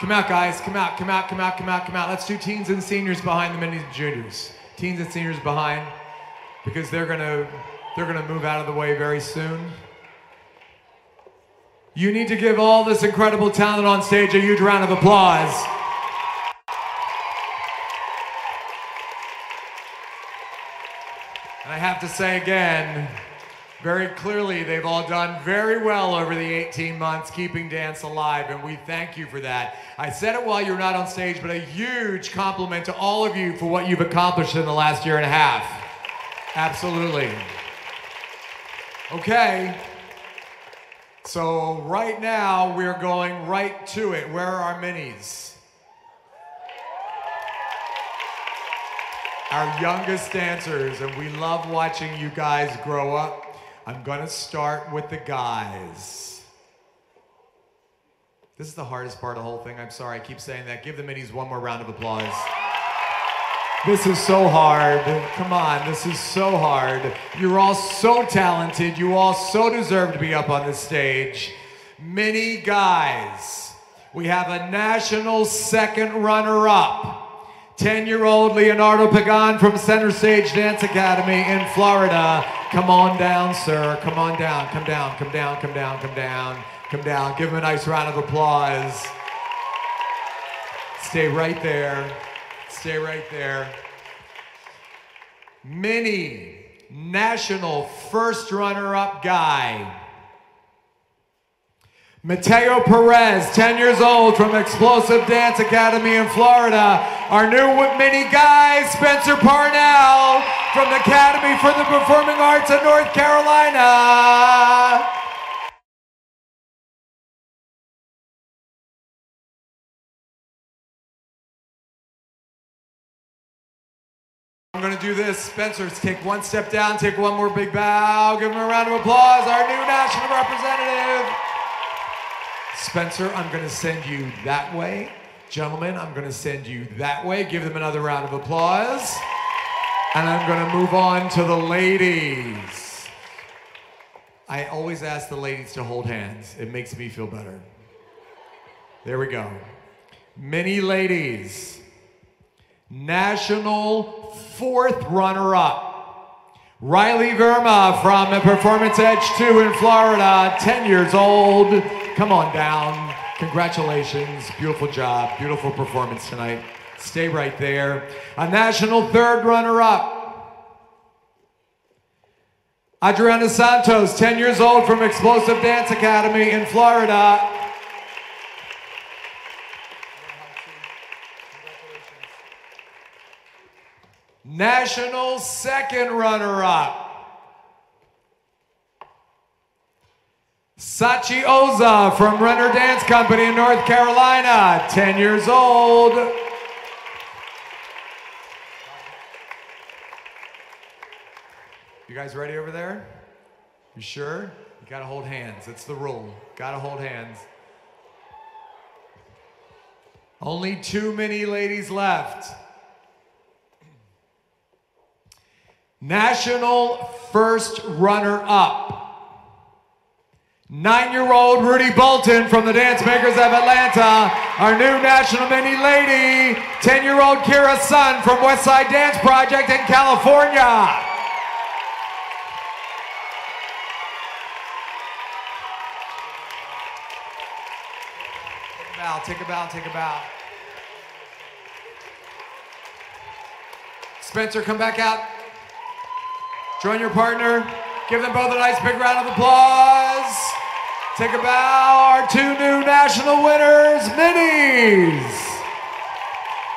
Come out, guys. Come out, come out, come out, come out, come out. Let's do teens and seniors behind the minis and juniors. Teens and seniors behind because they're gonna they're gonna move out of the way very soon. You need to give all this incredible talent on stage a huge round of applause. And I have to say again, very clearly, they've all done very well over the 18 months keeping dance alive, and we thank you for that. I said it while you were not on stage, but a huge compliment to all of you for what you've accomplished in the last year and a half. Absolutely. Okay. So, right now, we're going right to it. Where are our minis? Our youngest dancers, and we love watching you guys grow up. I'm gonna start with the guys. This is the hardest part of the whole thing. I'm sorry, I keep saying that. Give the minis one more round of applause. This is so hard. Come on, this is so hard. You're all so talented. You all so deserve to be up on the stage. Many guys. We have a national second runner up. 10 year old Leonardo Pagan from Center Stage Dance Academy in Florida. Come on down, sir. Come on down. Come down, come down, come down, come down, come down. Give him a nice round of applause. Stay right there. Stay right there. Mini national first runner up guy. Mateo Perez, 10 years old from Explosive Dance Academy in Florida. Our new mini guy, Spencer Parnell from the Academy for the Performing Arts of North Carolina. I'm gonna do this. Spencer, take one step down, take one more big bow. Give him a round of applause. Our new national representative. Spencer, I'm gonna send you that way. Gentlemen, I'm gonna send you that way. Give them another round of applause. And I'm gonna move on to the ladies. I always ask the ladies to hold hands. It makes me feel better. There we go. Many ladies. National fourth runner up. Riley Verma from Performance Edge 2 in Florida, 10 years old. Come on down. Congratulations. Beautiful job. Beautiful performance tonight. Stay right there. A national third runner up. Adriana Santos, 10 years old from Explosive Dance Academy in Florida. National second runner up. Sachi Oza from Renner Dance Company in North Carolina, 10 years old. You guys ready over there? You sure? You gotta hold hands. It's the rule. Gotta hold hands. Only too many ladies left. National first runner up. Nine year old Rudy Bolton from the Dance Makers of Atlanta. Our new national mini lady. 10 year old Kira Sun from Westside Dance Project in California. Take a bow, take a bow, take a bow. Spencer, come back out. Join your partner. Give them both a nice big round of applause. Take a bow. Our two new national winners, minis.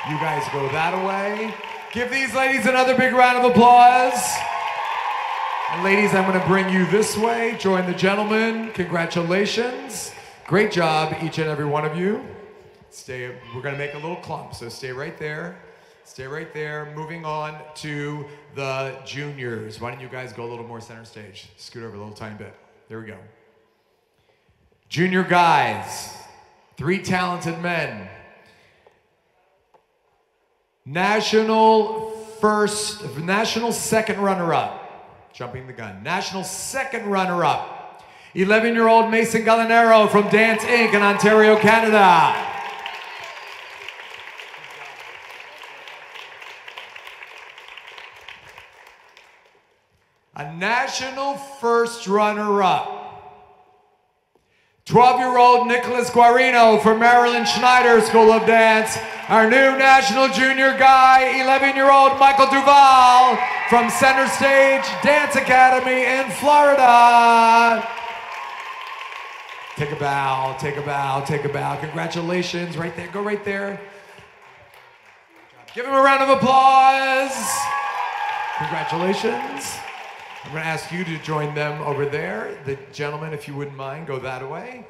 You guys go that way. Give these ladies another big round of applause. And ladies, I'm going to bring you this way. Join the gentlemen. Congratulations. Great job, each and every one of you. Stay. We're going to make a little clump, so stay right there. Stay right there. Moving on to the juniors. Why don't you guys go a little more center stage? Scoot over a little tiny bit. There we go. Junior guys, three talented men. National first, national second runner up. Jumping the gun. National second runner up. 11 year old Mason Gallinero from Dance Inc. in Ontario, Canada. A national first runner up. 12-year-old Nicholas Guarino from Marilyn Schneider School of Dance. Our new national junior guy, 11-year-old Michael Duval from Center Stage Dance Academy in Florida. Take a bow, take a bow, take a bow. Congratulations, right there. Go right there. Give him a round of applause. Congratulations. I'm going to ask you to join them over there. The gentlemen, if you wouldn't mind, go that way.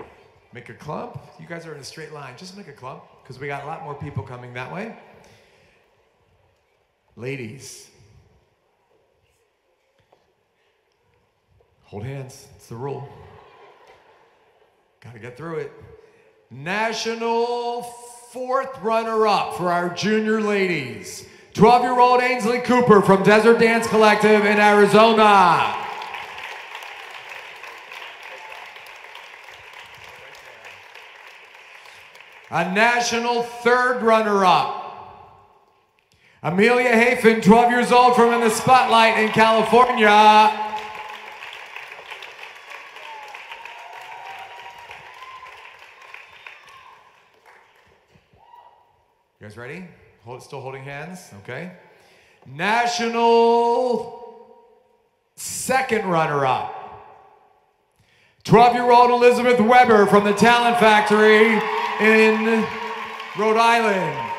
Make a clump. You guys are in a straight line. Just make a clump because we got a lot more people coming that way. Ladies, hold hands. It's the rule. Got to get through it. National fourth runner up for our junior ladies. 12 year old Ainsley Cooper from Desert Dance Collective in Arizona. A national third runner up. Amelia Hafen, 12 years old from In the Spotlight in California. You guys ready? Still holding hands, okay? National second runner up. 12 year old Elizabeth Weber from the Talent Factory in Rhode Island.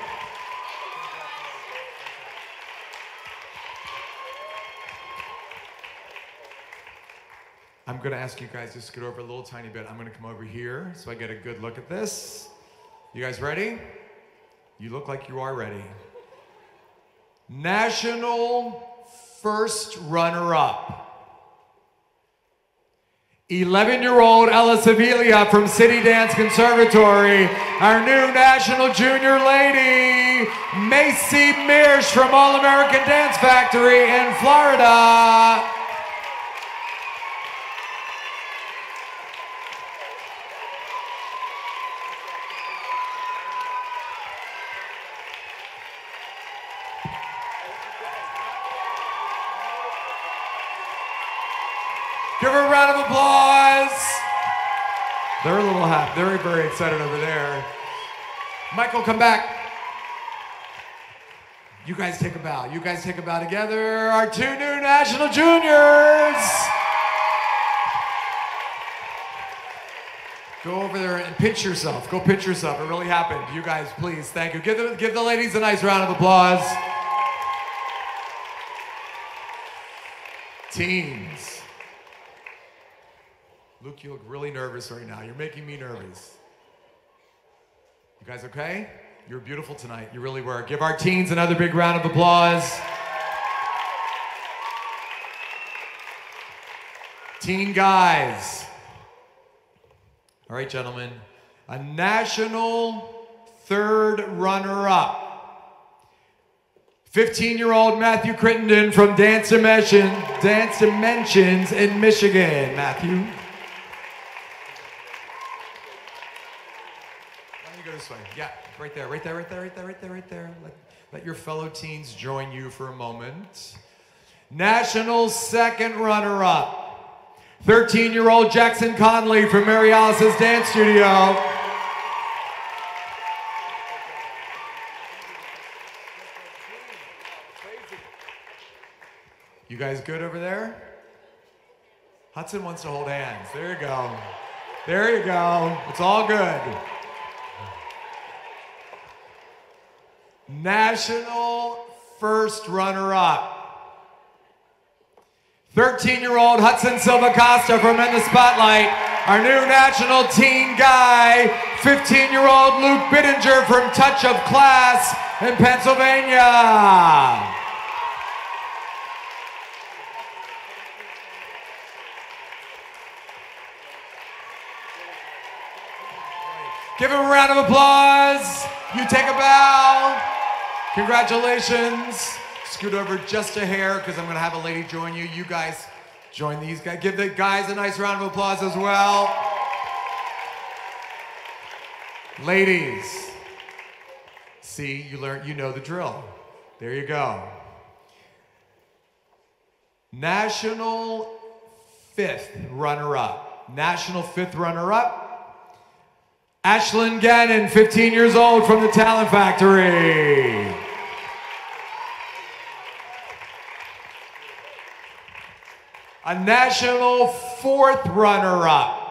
I'm going to ask you guys to scoot over a little tiny bit. I'm going to come over here so I get a good look at this. You guys ready? You look like you are ready. National first runner up. 11 year old Ella Sevilla from City Dance Conservatory. Our new national junior lady, Macy Mears from All American Dance Factory in Florida. Give her a round of applause. They're very excited over there. Michael, come back. You guys take a bow. You guys take a bow together. Our two new national juniors. Go over there and pitch yourself. Go pitch yourself. It really happened. You guys, please. Thank you. Give the, give the ladies a nice round of applause. Teens. Luke, you look really nervous right now. You're making me nervous. You guys okay? You're beautiful tonight. You really were. Give our teens another big round of applause. Teen guys. All right, gentlemen. A national third runner up. 15 year old Matthew Crittenden from Dance Dimension, Dance Dimensions in Michigan. Matthew. Why don't you go this way? Yeah, right there, right there, right there, right there, right there, right there. Let, let your fellow teens join you for a moment. National second runner up. 13 year old Jackson Conley from Mary Alice's Dance Studio. You guys good over there? Hudson wants to hold hands. There you go. There you go. It's all good. National first runner up. 13 year old Hudson Silva Costa from In the Spotlight. Our new national teen guy, 15 year old Luke Bittinger from Touch of Class in Pennsylvania. Give him a round of applause. You take a bow. Congratulations. Scoot over just a hair because I'm going to have a lady join you. You guys join these guys. Give the guys a nice round of applause as well. Ladies, see, you learn, you know the drill. There you go. National fifth runner up. National fifth runner up. Ashlyn Gannon, 15 years old from the Talent Factory. A national fourth runner up.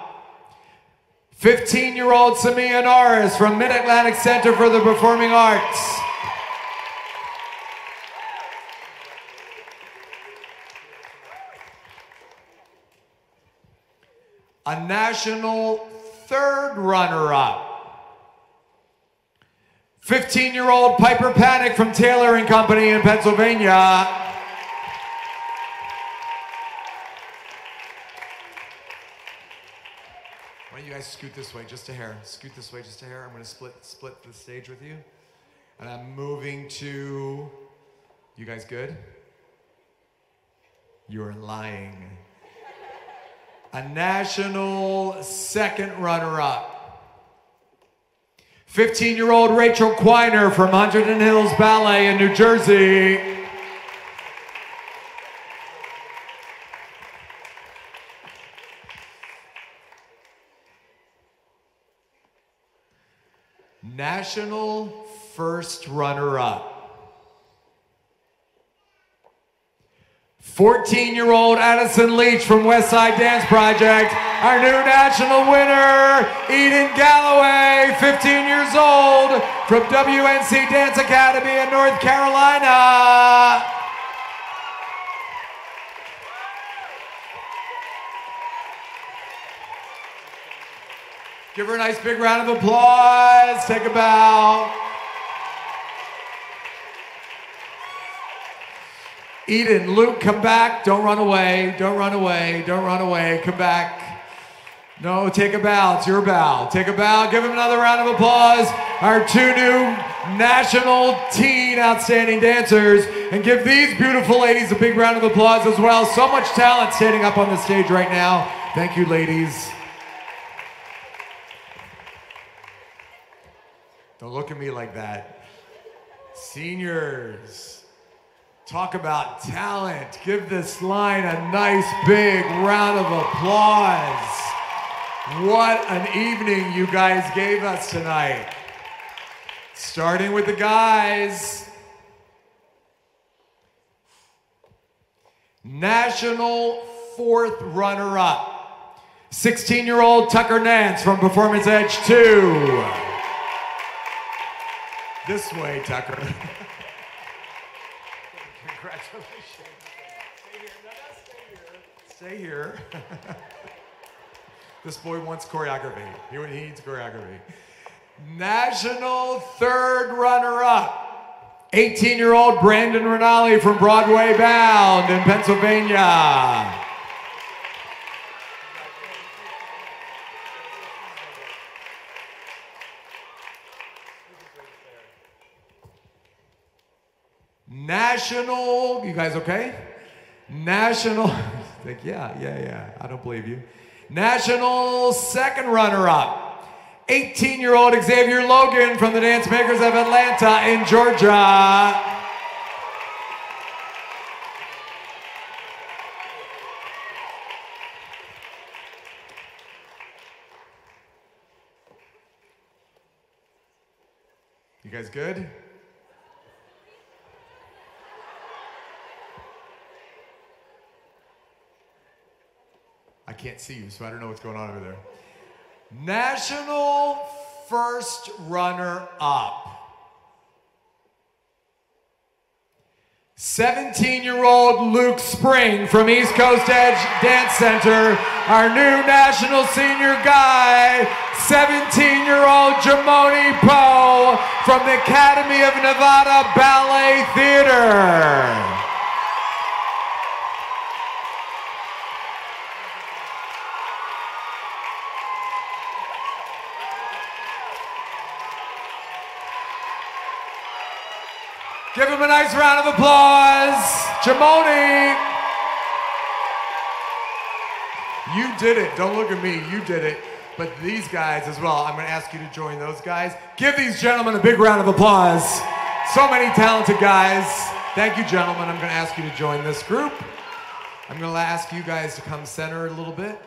15 year old Samia Norris from Mid Atlantic Center for the Performing Arts. A national third runner up. 15 year old Piper Panic from Taylor and Company in Pennsylvania. Why don't you guys scoot this way just a hair? Scoot this way just a hair. I'm to split split the stage with you. And I'm moving to You guys good? You're lying. A national second runner up. 15 year old Rachel Quiner from Hunterdon Hills Ballet in New Jersey. National first runner up. 14 year old Addison Leach from Westside Dance Project. Our new national winner, Eden Galloway, 15 years old from WNC Dance Academy in North Carolina. Give her a nice big round of applause. Take a bow. Eden, Luke, come back. Don't run away. Don't run away. Don't run away. Come back. No, take a bow. It's your bow. Take a bow. Give him another round of applause. Our two new national teen outstanding dancers. And give these beautiful ladies a big round of applause as well. So much talent standing up on the stage right now. Thank you, ladies. Don't look at me like that. Seniors, talk about talent. Give this line a nice big round of applause. What an evening you guys gave us tonight. Starting with the guys. National fourth runner up. 16 year old Tucker Nance from Performance Edge 2. This way, Tucker. Congratulations. Stay here. No, no, stay here. Stay here. this boy wants choreography. He, he needs choreography. National third runner up. 18 year old Brandon Renali from Broadway Bound in Pennsylvania. National, you guys okay? National, like, yeah, yeah, yeah, I don't believe you. National second runner up, 18 year old Xavier Logan from the Dance Makers of Atlanta in Georgia. You guys good? Can't see you, so I don't know what's going on over there. National first runner up. 17 year old Luke Spring from East Coast Edge Dance Center, our new national senior guy, 17 year old Jamoni Poe from the Academy of Nevada Ballet Theater. Give him a nice round of applause. Jamoni. You did it. Don't look at me. You did it. But these guys as well, I'm going to ask you to join those guys. Give these gentlemen a big round of applause. So many talented guys. Thank you, gentlemen. I'm going to ask you to join this group. I'm going to ask you guys to come center a little bit.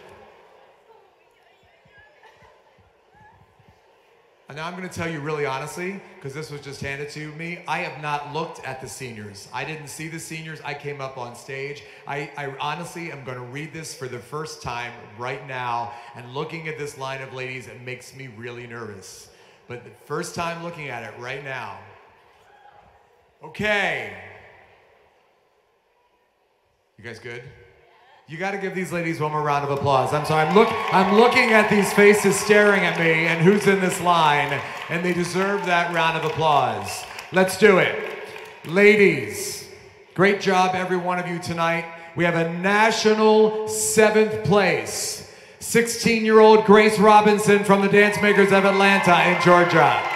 And now I'm going to tell you really honestly, because this was just handed to me. I have not looked at the seniors. I didn't see the seniors. I came up on stage. I, I honestly am going to read this for the first time right now. And looking at this line of ladies, it makes me really nervous. But the first time looking at it right now. Okay. You guys good? You got to give these ladies one more round of applause. I'm sorry. I'm look I'm looking at these faces staring at me and who's in this line and they deserve that round of applause. Let's do it. Ladies, great job every one of you tonight. We have a national 7th place. 16-year-old Grace Robinson from the Dance Makers of Atlanta in Georgia.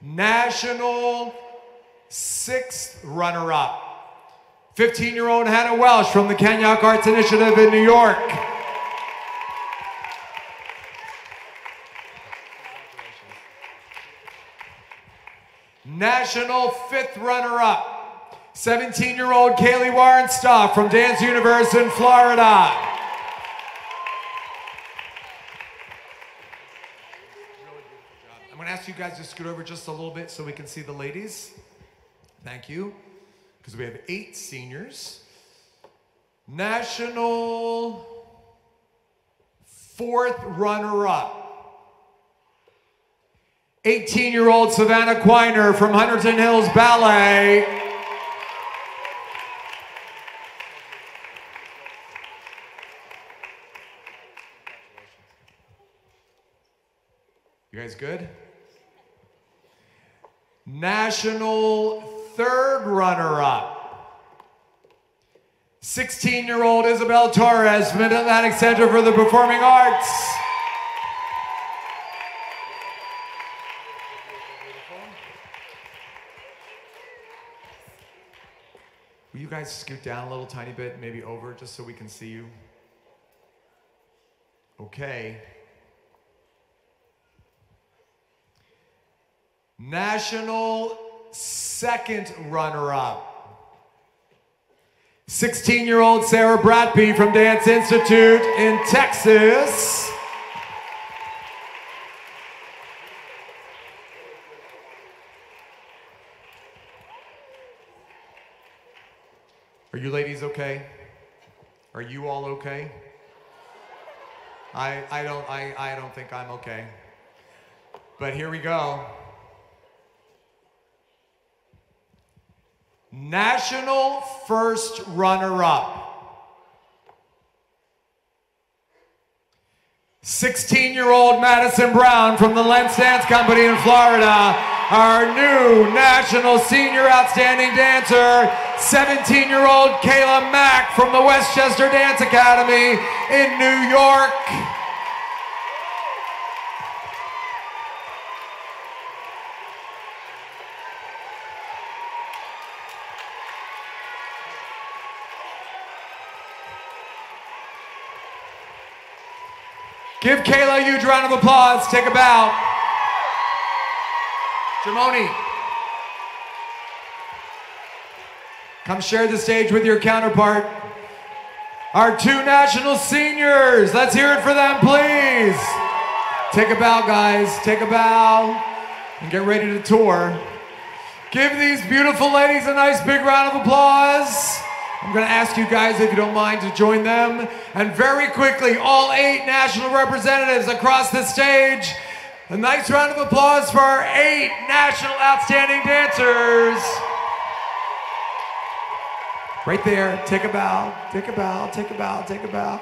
National sixth runner up. 15 year old Hannah Welsh from the Kenyock Arts Initiative in New York. National fifth runner up. 17 year old Kaylee Warren Stoff from Dance Universe in Florida. going to ask you guys just scoot over just a little bit so we can see the ladies. Thank you. Because we have eight seniors. National fourth runner up. 18 year old Savannah Quiner from Hunterdon Hills Ballet. You guys good? National third runner up. 16 year old Isabel Torres from Atlantic Center for the Performing Arts. Will you guys scoot down a little tiny bit, maybe over, just so we can see you? Okay. National second runner up. 16 year old Sarah Bradby from Dance Institute in Texas. Are you ladies okay? Are you all okay? I, I, don't, I, I don't think I'm okay. But here we go. National first runner up. 16 year old Madison Brown from the Lentz Dance Company in Florida, our new national senior outstanding dancer, 17 year old Kayla Mack from the Westchester Dance Academy in New York. Give Kayla a huge round of applause. Take a bow. Jamoni. Come share the stage with your counterpart. Our two national seniors. Let's hear it for them, please. Take a bow, guys. Take a bow and get ready to tour. Give these beautiful ladies a nice big round of applause. I'm going to ask you guys, if you don't mind, to join them. And very quickly, all eight national representatives across the stage. A nice round of applause for our eight national outstanding dancers. Right there, take a bow, take a bow, take a bow, take a bow.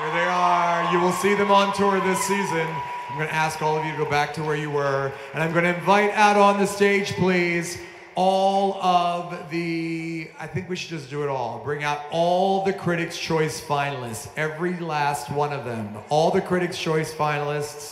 There they are. You will see them on tour this season. I'm going to ask all of you to go back to where you were. And I'm going to invite out on the stage, please, all of the, I think we should just do it all. Bring out all the Critics' Choice finalists, every last one of them. All the Critics' Choice finalists.